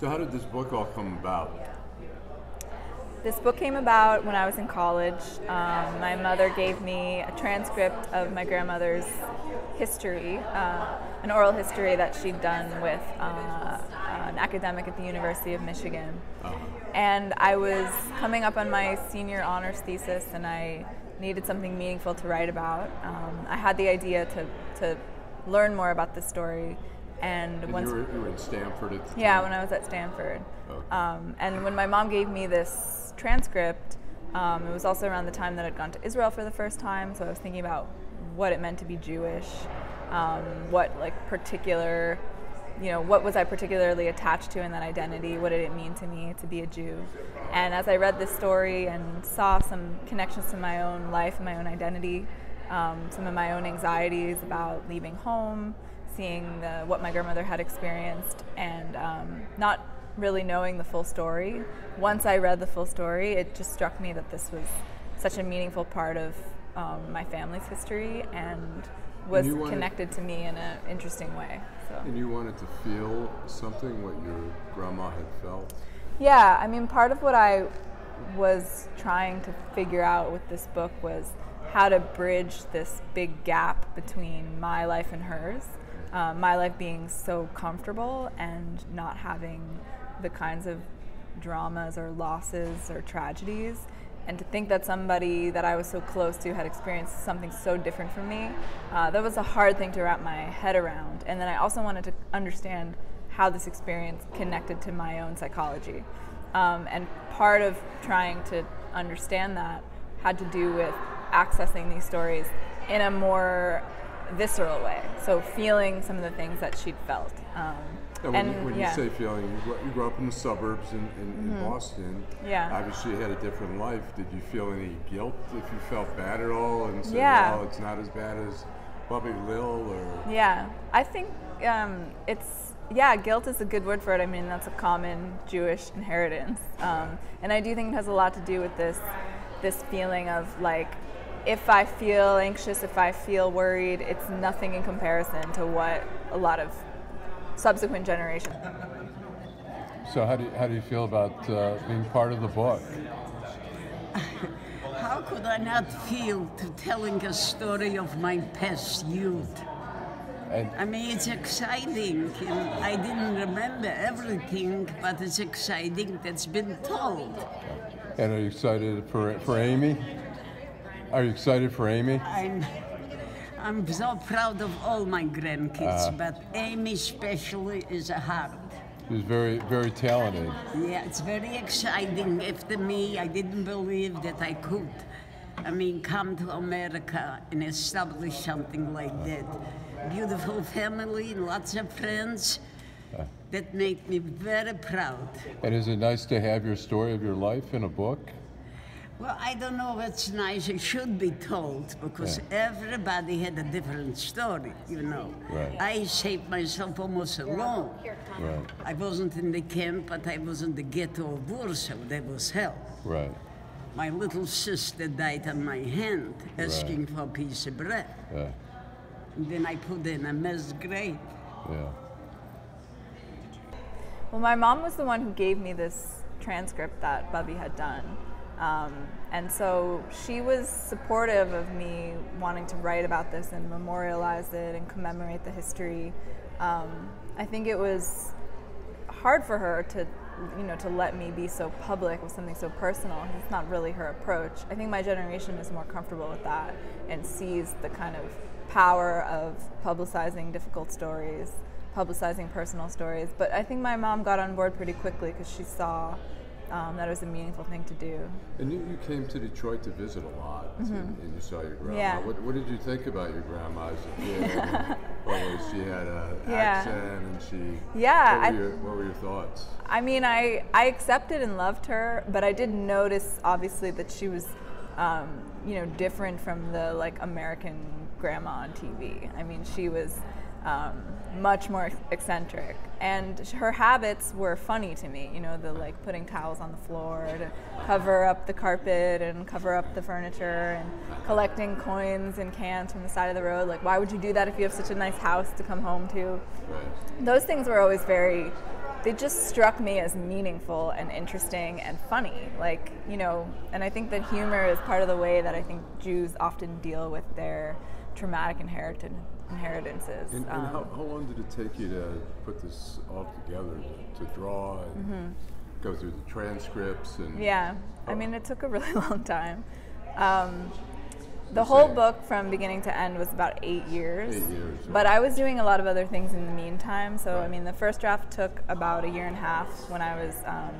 So how did this book all come about? This book came about when I was in college. Um, my mother gave me a transcript of my grandmother's history, uh, an oral history that she'd done with uh, an academic at the University of Michigan. Uh-huh. And I was coming up on my senior honors thesis, and I needed something meaningful to write about. Um, I had the idea to, to learn more about the story. And, and once you were, you were in Stanford at the yeah, time? when I was at Stanford. Okay. Um, and when my mom gave me this transcript, um, it was also around the time that I'd gone to Israel for the first time. So I was thinking about what it meant to be Jewish, um, what like particular, you know, what was I particularly attached to in that identity? What did it mean to me to be a Jew? And as I read this story and saw some connections to my own life and my own identity, um, some of my own anxieties about leaving home, seeing the, what my grandmother had experienced, and um, not really knowing the full story. Once I read the full story, it just struck me that this was such a meaningful part of um, my family's history and was And connected to me in an interesting way. So. And you wanted to feel something, what your grandma had felt? Yeah, I mean, part of what I was trying to figure out with this book was how to bridge this big gap between my life and hers. Uh, my life being so comfortable and not having the kinds of dramas or losses or tragedies. And to think that somebody that I was so close to had experienced something so different from me, uh, that was a hard thing to wrap my head around. And then I also wanted to understand how this experience connected to my own psychology. Um, and part of trying to understand that had to do with accessing these stories in a more visceral way. So feeling some of the things that she'd felt. Um, And when, and you, when yeah. you say feeling, you grew, up in the suburbs in, in, in Boston. Yeah. Obviously, you had a different life. Did you feel any guilt if you felt bad at all and said, Yeah. well, it's not as bad as Bubby Lil or. Yeah, I think um, it's yeah, guilt is a good word for it. I mean, that's a common Jewish inheritance, um, and I do think it has a lot to do with this this feeling of like if I feel anxious, if I feel worried, it's nothing in comparison to what a lot of subsequent generations. So, how do you, how do you feel about uh, being part of the book? How could I not feel to telling a story of my past youth? And I mean, it's exciting. and I didn't remember everything, but it's exciting that's been told. And are you excited for for Amy? Are you excited for Amy? I'm, I'm so proud of all my grandkids, uh, but Amy especially is a heart. She's very very talented. Yeah, it's very exciting. After me, I didn't believe that I could. I mean, come to America and establish something like that. Beautiful family, and lots of friends. Uh. That make me very proud. And is it nice to have your story of your life in a book? Well, I don't know what's nice. It should be told because everybody had a different story, you know. Right. I saved myself almost alone. Right. I wasn't in the camp, but I was in the ghetto of Warsaw. That was hell. Right. My little sister died on my hand asking for a piece of bread. Yeah. And then I put in a mass grave. Yeah. Well, my mom was the one who gave me this transcript that Bubby had done. Um, and so she was supportive of me wanting to write about this and memorialize it and commemorate the history. Um, I think it was hard for her to, you know, to let me be so public with something so personal. It's not really her approach. I think my generation is more comfortable with that and sees the kind of power of publicizing difficult stories, publicizing personal stories. But I think my mom got on board pretty quickly because she saw um, that it was a meaningful thing to do. And you, you came to Detroit to visit a lot, and, and you saw your grandma. Mm-hmm. Yeah. What, what did you think about your grandma as a kid? I mean, what was she had an Yeah. accent, and she. Yeah, What I- were, your, what were your thoughts? I mean, I, I accepted and loved her, but I did notice obviously that she was, um, you know, different from the like American grandma on TV. I mean, she was um, much more eccentric, and her habits were funny to me. You know, the like putting towels on the floor to cover up the carpet and cover up the furniture, and collecting coins and cans from the side of the road. Like, why would you do that if you have such a nice house to come home to? Those things were always very they just struck me as meaningful and interesting and funny. Like, you know, and I think that humor is part of the way that I think Jews often deal with their traumatic inherited inheritances. And, and Um, how, how long did it take you to put this all together, to, to draw and go through the transcripts and Mm-hmm. Yeah, I Oh. mean, it took a really long time. Um, the whole book from beginning to end was about eight years. Eight years, But. I was doing a lot of other things in the meantime. So, I mean, the first draft took about a year and a half when I was, um,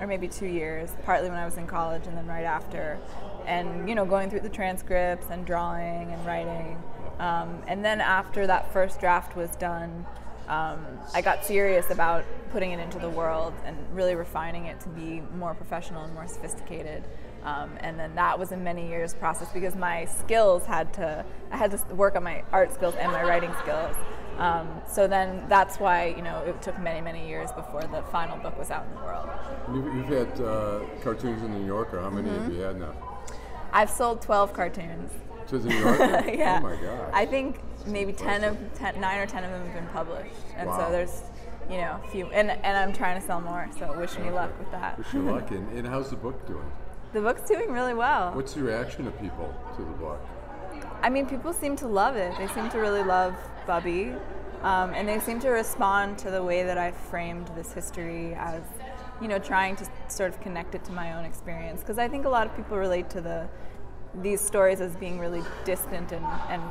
or maybe two years, partly when I was in college and then right after. And, you know, going through the transcripts and drawing and writing. Um, and then after that first draft was done, um, I got serious about putting it into the world and really refining it to be more professional and more sophisticated. Um, and then that was a many years process because my skills had to I had to work on my art skills and my writing skills. Um, so then that's why you know it took many many years before the final book was out in the world. You've, you've had uh, cartoons in the New Yorker. How many have you had now? I've sold 12 cartoons. To the New Yorker? yeah. Oh my God. I think maybe 10 of 10, nine or 10 of them have been published, and Wow. so there's you know a few, and and I'm trying to sell more. So wish me luck with that. Wish you luck. And, and how's the book doing? The book's doing really well. What's the reaction of people to the book? I mean, people seem to love it. They seem to really love Bubby. Um, and they seem to respond to the way that I framed this history as, you know, trying to sort of connect it to my own experience. Because I think a lot of people relate to the these stories as being really distant and, and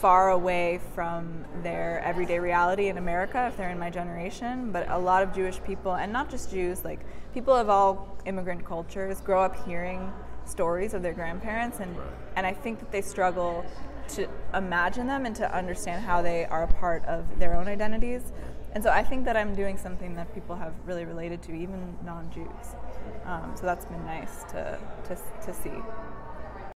far away from their everyday reality in America if they're in my generation. But a lot of Jewish people, and not just Jews, like people of all immigrant cultures, grow up hearing stories of their grandparents, and and I think that they struggle to imagine them and to understand how they are a part of their own identities. And so I think that I'm doing something that people have really related to, even non-Jews. Um, so that's been nice to, to, to see.